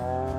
哦。